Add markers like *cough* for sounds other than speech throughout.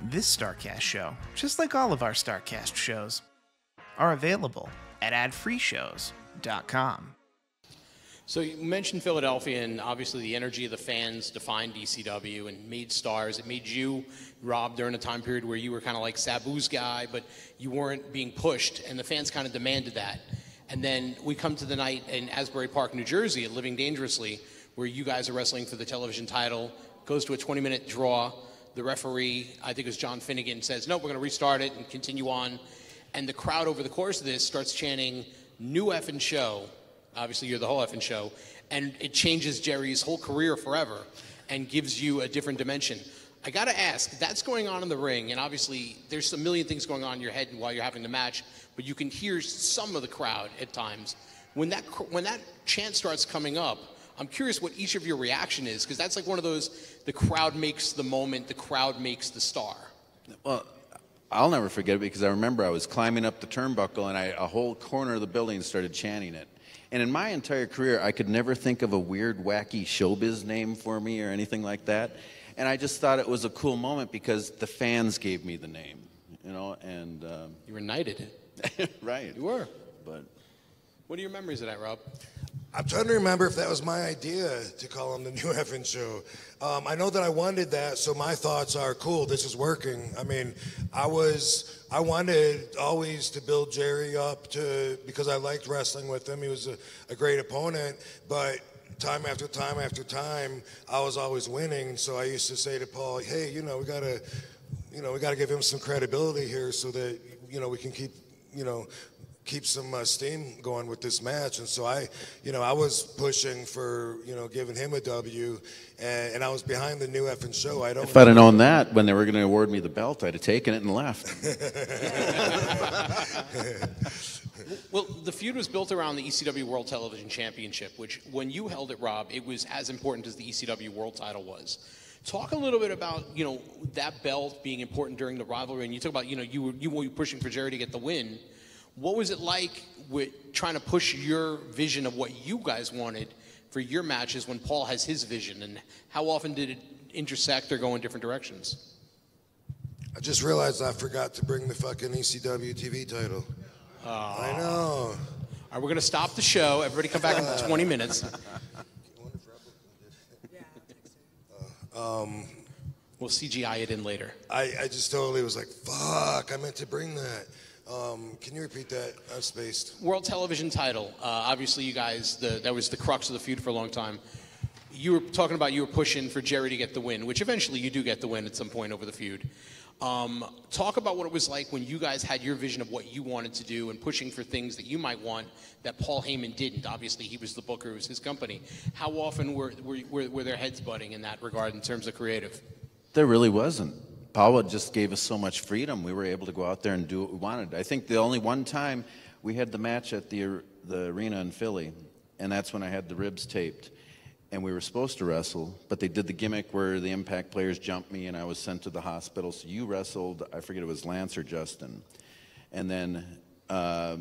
This Starrcast show, just like all of our Starrcast shows, are available at adfreeshows.com. So you mentioned Philadelphia, and obviously the energy of the fans defined ECW and made stars. It made you, Rob, during a time period where you were kind of like Sabu's guy, but you weren't being pushed, and the fans kind of demanded that. And then we come to the night in Asbury Park, New Jersey, at Living Dangerously, where you guys are wrestling for the television title. Goes to a 20-minute draw. The referee, I think it was John Finnegan, says, "No, we're going to restart it and continue on." And the crowd, over the course of this, starts chanting, "New effing show." Obviously, you're the whole effing show, and it changes Jerry's whole career forever, and gives you a different dimension. I got to ask, that's going on in the ring, and obviously there's a million things going on in your head while you're having the match, but you can hear some of the crowd at times. When that when that chant starts coming up, I'm curious what each of your reaction is, because that's like one of those the crowd makes the moment, the crowd makes the star. Well, I'll never forget it because I remember I was climbing up the turnbuckle and I, a whole corner of the building started chanting it. And in my entire career, I could never think of a weird, wacky showbiz name for me or anything like that. And I just thought it was a cool moment because the fans gave me the name, you know, and. Um, You were knighted. *laughs* right. You were. But What are your memories of that, Rob? I'm trying to remember if that was my idea to call him the new *laughs* Effin show. Um, I know that I wanted that, so my thoughts are cool. This is working. I mean, I was I wanted always to build Jerry up to because I liked wrestling with him. He was a, a great opponent, but time after time after time, I was always winning. So I used to say to Paul, "Hey, you know, we gotta, you know, we gotta give him some credibility here, so that you know we can keep, you know." Keep some uh, steam going with this match. And so I, you know, I was pushing for, you know, giving him a W, and, and I was behind the new effing show. I don't. if I'd have known that when they were going to award me the belt, I'd have taken it and left. *laughs* Well, the feud was built around the ECW World Television Championship, which when you held it, Rob, it was as important as the ECW World title was. Talk a little bit about you know that belt being important during the rivalry, and you talk about you know you were you were pushing for Jerry to get the win. What was it like with trying to push your vision of what you guys wanted for your matches when Paul has his vision, and how often did it intersect or go in different directions? I just realized I forgot to bring the fucking ECW TV title. I know. All right, we're going to stop the show. Everybody come back in *laughs* 20 minutes. Um, We'll CGI it in later. I, I just totally was like, fuck, I meant to bring that. Um, can you repeat that? I spaced. World Television title. Uh, obviously, you guys, the, that was the crux of the feud for a long time. You were talking about you were pushing for Jerry to get the win, which eventually you do get the win at some point over the feud. Um, talk about what it was like when you guys had your vision of what you wanted to do and pushing for things that you might want that Paul Heyman didn't. Obviously, he was the booker, it was his company. How often were, were, were, were their heads butting in that regard in terms of creative? There really wasn't. Paula just gave us so much freedom. We were able to go out there and do what we wanted. I think the only one time we had the match at the the arena in Philly, and that's when I had the ribs taped, and we were supposed to wrestle, but they did the gimmick where the Impact players jumped me, and I was sent to the hospital. So you wrestled. I forget it was Lance or Justin, and then. Uh,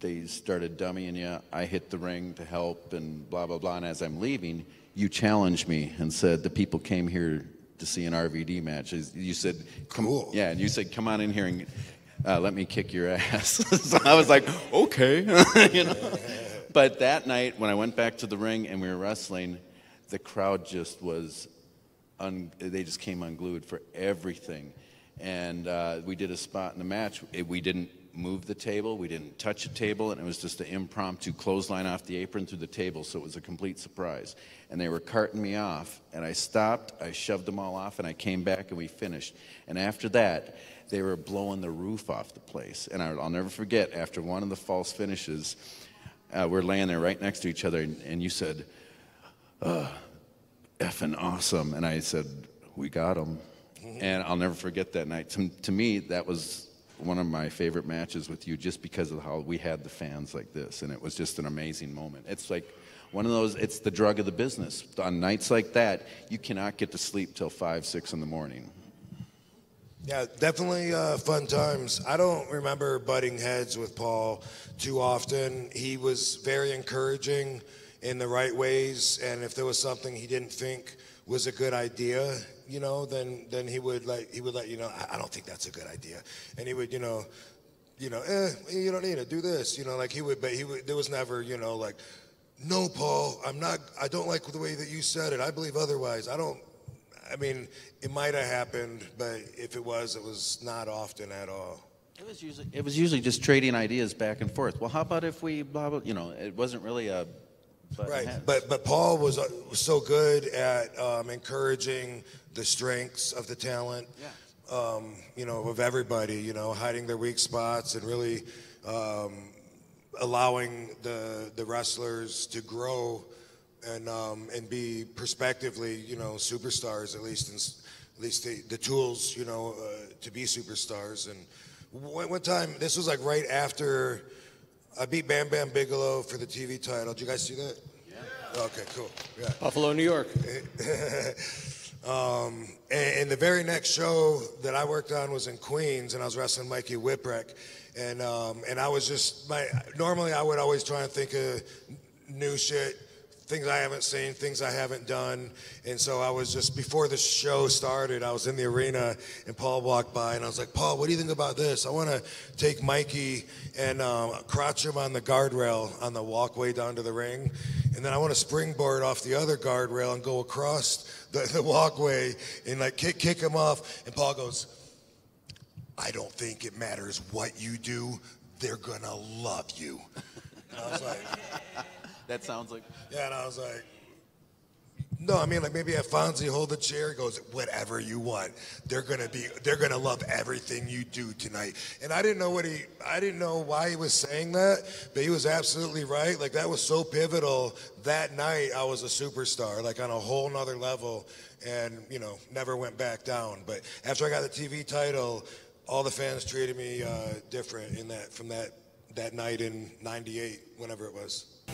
they started dummying you. I hit the ring to help and blah, blah, blah. And as I'm leaving, you challenged me and said, The people came here to see an RVD match. You said, come, Cool. Yeah, and you said, Come on in here and uh, let me kick your *laughs* ass. *laughs* so I was like, Okay. *laughs* you know? But that night, when I went back to the ring and we were wrestling, the crowd just was, un- they just came unglued for everything. And uh, we did a spot in the match. It- we didn't move the table, we didn't touch a table, and it was just an impromptu clothesline off the apron through the table, so it was a complete surprise. And they were carting me off, and I stopped, I shoved them all off, and I came back and we finished. And after that, they were blowing the roof off the place. And I- I'll never forget, after one of the false finishes, uh, we're laying there right next to each other, and, and you said, uh, effing awesome. And I said, we got him. And I'll never forget that night. To, to me, that was one of my favorite matches with you just because of how we had the fans like this. And it was just an amazing moment. It's like one of those, it's the drug of the business. On nights like that, you cannot get to sleep till five, six in the morning. Yeah, definitely uh, fun times. I don't remember butting heads with Paul too often. He was very encouraging in the right ways, and if there was something he didn't think was a good idea, you know, then then he would like he would let you know I, don't think that's a good idea, and he would you know, you know, eh, you don't need to do this, you know, like he would, but he would there was never you know like, no, Paul, I'm not, I don't like the way that you said it. I believe otherwise. I don't. I mean, it might have happened, but if it was, it was not often at all. It was usually it was usually just trading ideas back and forth. Well, how about if we blah blah? You know, it wasn't really a. button Right, but but Paul was, uh, was so good at um, encouraging the strengths of the talent. Yeah. Um, you know, of everybody. You know, hiding their weak spots and really um, allowing the the wrestlers to grow and um, and be prospectively, you know, superstars at least, in, at least the, the tools, you know, uh, to be superstars. And one, one time, this was like right after I beat Bam Bam Bigelow for the TV title. Did you guys see that? Yeah. Okay, cool. Yeah. Buffalo, New York. *laughs* Um, and, and the very next show that I worked on was in Queens, and I was wrestling Mikey Whipwreck, and um, and I was just my normally I would always try and think of new shit, things I haven't seen, things I haven't done, and so I was just before the show started, I was in the arena, and Paul walked by, and I was like, Paul, what do you think about this? I want to take Mikey and um, crotch him on the guardrail on the walkway down to the ring, and then I want to springboard off the other guardrail and go across the, *laughs* the walkway and like kick kick him off. And Paul goes, I don't think it matters what you do. They're gonna love you. And I was like, that sounds like yeah, and I was like, no, I mean like maybe have Fonzie hold the chair. Goes, whatever you want. They're gonna be, they're gonna love everything you do tonight. And I didn't know what he, I didn't know why he was saying that, but he was absolutely right. Like that was so pivotal. That night I was a superstar, like on a whole nother level, and you know never went back down. But after I got the TV title, all the fans treated me uh, different in that from that that night in '98, whenever it was.